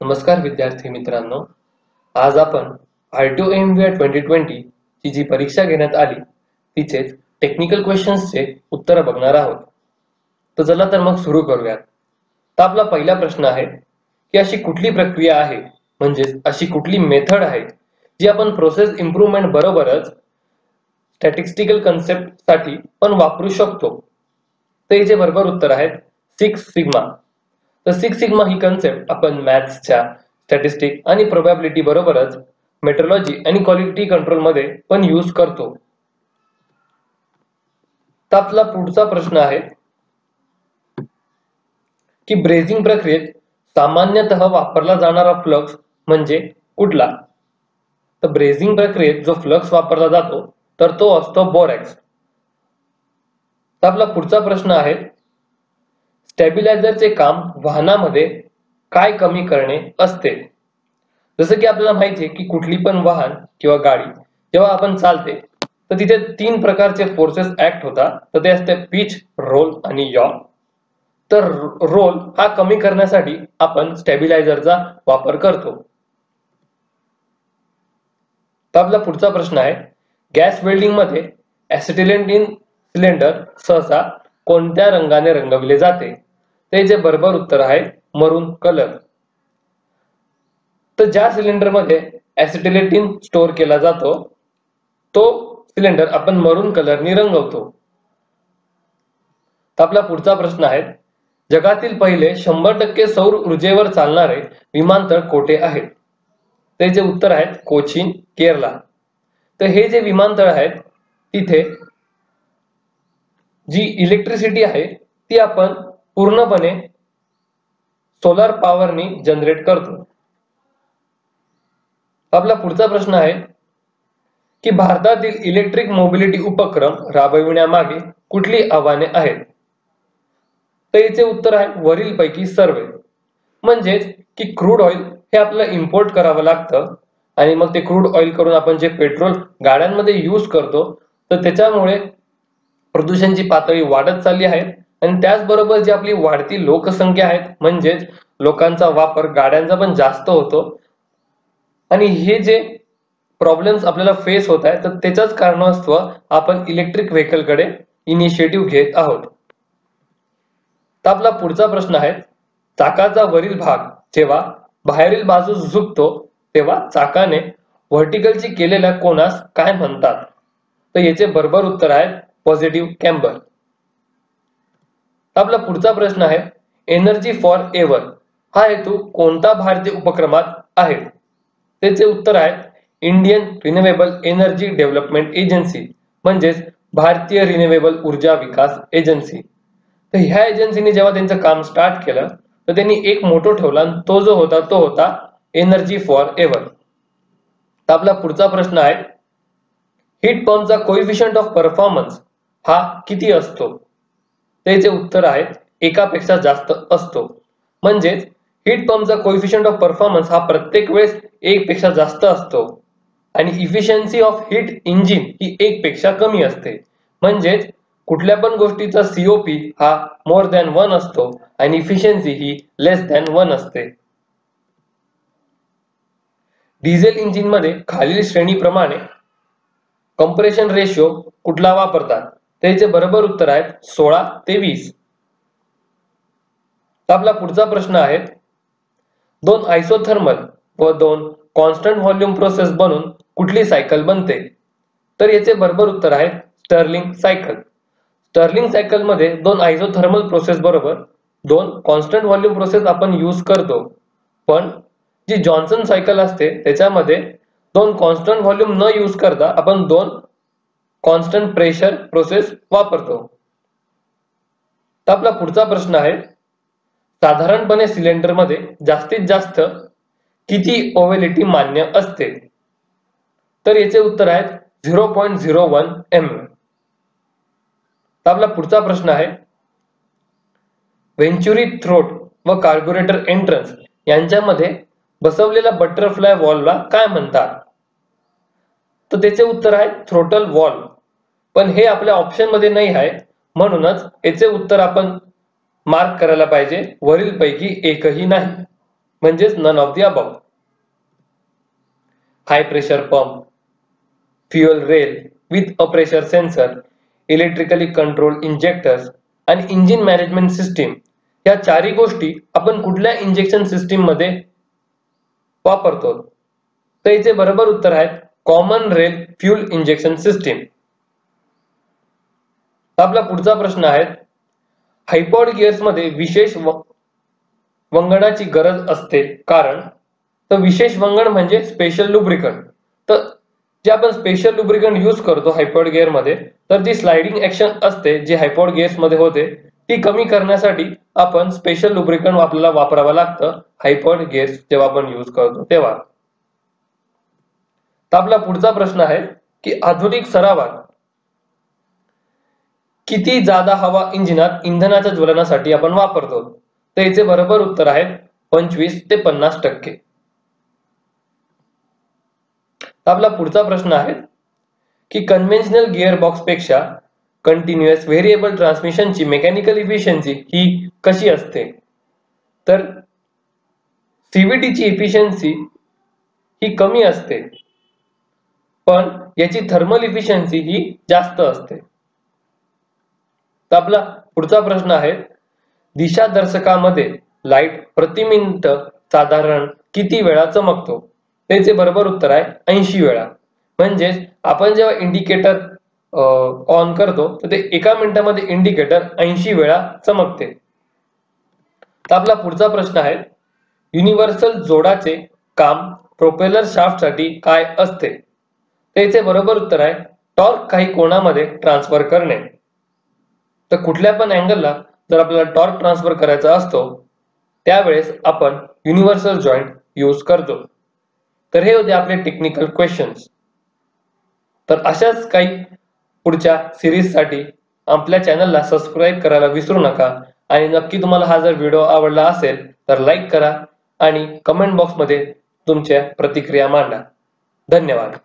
नमस्कार विद्यार्थी मित्रांनो. आज आपण R T O M V twenty twenty ची जी परीक्षा घेण्यात आली तिचेच टेक्निकल क्वेश्चन्सचे उत्तर बघणार आहोत. तर चला तर मग सुरू करूयात. तर आपला पहिला प्रश्न आहे की अशी कुठली प्रक्रिया आहे म्हणजेच अशी कुठली मेथड आहे जी आपण प्रोसेस इम्प्रूव्हमेंट बरोबरच स्टॅटिस्टिकल कन्सेप्टसाठी पण वापरू शकतो. तर याचे बरोबर उत्तर आहेत सिक्स सिग्मा तर सिक्स सिग्मा ही कन्सेप्ट आपण मॅथ्सच्या स्टॅटिस्टिक आणि प्रोबॅबिलिटी बरोबरच मेट्रोलॉजी आणि क्वालिटी कंट्रोलमध्ये पण यूज करतो. तर आपला पुढचा प्रश्न आहे की ब्रेझिंग प्रक्रियेत सामान्यतः वापरला जाणारा फ्लक्स म्हणजे कुठला? तर ब्रेझिंग प्रक्रियेत जो फ्लक्स वापरला जातो तर तो असतो बोरॅक्स आपला पुढचा प्रश्न आहे स्टॅबिलायझरचे काम वाहनामध्ये काय कमी करणे असते? जसं की आपल्याला माहिती आहे की कुठली पण वाहन किंवा गाडी जेव्हा आपण चालते तर तिथे तीन प्रकारचे फोर्सेस ऍक्ट होतात. तर ते असते पिच रोल आणि यॉ तर रोल हा कमी करण्यासाठी आपण स्टॅबिलायझरचा वापर करतो. तर आपला पुढचा प्रश्न आहे गॅस वेल्डिंगमध्ये ऍसिटिलेंट इन सिलेंडर सहसा कोणत्या रंगाने रंगवले जाते? ते जे बरोबर उत्तर आहे मरून कलर. तर ज्या सिलेंडरमध्ये ऍसिटिलेटिन स्टोअर केला जातो तो सिलेंडर आपण मरून कलरनी रंगवतो. तर आपला पुढचा प्रश्न आहे जगातील पहिले शंभर टक्के सौर ऊर्जेवर चालणारे विमानतळ कोठे आहेत त्याचे उत्तर आहेत कोचीन केरला. तर हे जे विमानतळ आहेत तिथे जी इलेक्ट्रिसिटी आहे ती आपण पूर्णपणे सोलार पॉवरनी जनरेट करतो. आपला पुढचा प्रश्न आहे की भारतातील इलेक्ट्रिक मोबिलिटी उपक्रम राबविण्यामागे कुठली आव्हाने आहेत? तर याचे उत्तर आहे वरील पैकी सर्व. म्हणजेच की क्रूड ऑइल हे आपलं इम्पोर्ट करावं लागतं आणि मग ते क्रूड ऑइल करून आपण जे पेट्रोल गाड्यांमध्ये यूज करतो तर त्याच्यामुळे प्रदूषणची पातळी वाढत चालली आहे. आणि त्याचबरोबर जी आपली वाढती लोकसंख्या आहे म्हणजेच लोकांचा वापर गाड्यांचा पण जास्त होतो. आणि हे जे प्रॉब्लेम्स आपल्याला फेस होत आहे तर त्याच्याच कारणास्तव आपण इलेक्ट्रिक व्हेकलकडे इनिशिएटिव्ह घेत आहोत. तर आपला पुढचा प्रश्न आहे चाकाचा वरील भाग जेव्हा बाहेरील बाजूस झुकतो तेव्हा चाकाने व्हर्टिकलची केलेल्या कोणास काय म्हणतात? तर याचे बरोबर उत्तर आहे पॉझिटिव्ह कॅम्बर आपला पुढचा प्रश्न आहे एनर्जी फॉर एव्हर हा हेतू कोणता भारतीय उपक्रमात आहे? त्याचे उत्तर आहे Indian renewable energy development agency म्हणजेच भारतीय रिन्युएबल ऊर्जा विकास एजन्सी तर ह्या एजन्सीने जेव्हा त्यांचं काम स्टार्ट केलं तर त्यांनी एक मोठो ठेवला आणि तो जो होता तो होता एनर्जी फॉर एव्हर तर आपला पुढचा प्रश्न आहे हिट पंपचा कोइफिशियंट ऑफ परफॉर्मन्स हा किती असतो? जे उत्तर आहे एकापेक्षा जास्त असतो. म्हणजेच हीट पंपचा कोइफिशियंट ऑफ परफॉर्मन्स हा प्रत्येक वेळेस एक पेक्षा जास्त असतो. आणि इफिशियन्सी ऑफ हीट इंजिन ही एक पेक्षा कमी असते. म्हणजेच कुठल्या पण गोष्टीचा सीओपी हा मोर दॅन वन असतो आणि इफिशियन्सी ही लेस दॅन वन असते. डिझेल इंजिनमध्ये खालील श्रेणीप्रमाणे कंप्रेशन रेशियो कुठला वापरतात? त्याचे बरोबर उत्तर आहेत सोळा ते वीस. आपला पुढचा प्रश्न आहे दोन आयसोथर्मल व दोन कॉन्स्टंट व्हॉल्यूम प्रोसेस बनून कुठली सायकल बनते? तर याचे बरोबर उत्तर आहे स्टर्लिंग सायकल स्टर्लिंग सायकलमध्ये दोन आयझोथर्मल प्रोसेस बरोबर दोन कॉन्स्टंट व्हॉल्यूम प्रोसेस आपण यूज करतो. पण जी जॉन्सन सायकल असते त्याच्यामध्ये दोन कॉन्स्टंट व्हॉल्यूम न यूज करता आपण दोन कॉन्स्टंट प्रेशर प्रोसेस वापरतो. तर आपला पुढचा प्रश्न आहे साधारणपणे सिलेंडरमध्ये जास्तीत जास्त किती ओव्हेलिटी मान्य असते? तर याचे उत्तर आहे zero point zero one M. आपला पुढचा प्रश्न आहे व्हेंच्युरी थ्रोट व कार्बोरेटर एंट्रन्स यांच्यामध्ये बसवलेल्या बटरफ्लाय वॉलला काय म्हणतात? तर त्याचे उत्तर आहे थ्रोटल वॉल पण हे आपल्या ऑप्शनमध्ये नाही आहे. म्हणूनच याचे उत्तर आपण मार्क करायला पाहिजे. वरील पैकी एकही नाही. म्हणजेच none of the about high pressure pump fuel rail with a pressure sensor electrically control injectors आणि इंजिन मॅनेजमेंट सिस्टीम या चारही गोष्टी आपण कुठल्या इंजेक्शन सिस्टीममध्ये वापरतो? तर इथे बरोबर उत्तर आहे common rail fuel injection system आपला पुढचा प्रश्न आहे हायपॉड गिअर्समध्ये विशेष वंगणाची गरज असते. कारण तर विशेष वंगण म्हणजे स्पेशल लुब्रिकंट तर जे आपण स्पेशल लुब्रिकंट यूज करतो हायपॉड गिअरमध्ये तर जी स्लायडिंग ऍक्शन असते जी हायपॉड गिअर्समध्ये होते. ती कमी करण्यासाठी आपण स्पेशल लुब्रिकंट आपल्याला वापरावं लागतं हायपॉड गिअर्स जेव्हा आपण यूज करतो तेव्हा. तर आपला पुढचा प्रश्न आहे की आधुनिक सरावात किती जादा हवा इंजिनात इंधनाच्या ज्वलनासाठी आपण वापरतो? तर याचे बरोबर उत्तर आहे पंचवीस ते पन्नास टक्के. आपला पुढचा प्रश्न आहे की कन्व्हेन्शनल गिअर बॉक्सपेक्षा कंटिन्युअस व्हेरिएबल ट्रान्समिशनची मेकॅनिकल इफिशियन्सी ही कशी असते? तर सीव्हीटीची इफिशियन्सी ही कमी असते. पण याची थर्मल इफिशियन्सी ही जास्त असते. तर आपला पुढचा प्रश्न आहे दिशादर्शकामध्ये लाइट प्रति मिनिट साधारण किती वेळा चमकतो? त्याचे बरोबर उत्तर आहे ऐंशी वेळा. म्हणजेच आपण जेव्हा इंडिकेटर ऑन करतो तर ते एका मिनिटामध्ये इंडिकेटर ऐंशी वेळा चमकते. तर आपला पुढचा प्रश्न आहे युनिव्हर्सल जोडाचे काम प्रोपेलर शाफ्टसाठी काय असते? त्याचे बरोबर उत्तर आहे टॉर्क काही कोणामध्ये ट्रान्सफर करणे. तर कुठल्या पण अँगलला जर आपल्याला टॉर्क ट्रान्सफर करायचा असतो त्यावेळेस आपण युनिव्हर्सल जॉईंट यूज करतो. तर हे होते आपले टेक्निकल क्वेश्चन्स तर अशाच काही पुढच्या सिरीजसाठी आपल्या चॅनलला सबस्क्राईब करायला विसरू नका आणि नक्की तुम्हाला हा जर व्हिडिओ आवडला असेल तर लाईक करा आणि कमेंट बॉक्समध्ये तुमच्या प्रतिक्रिया मांडा. धन्यवाद.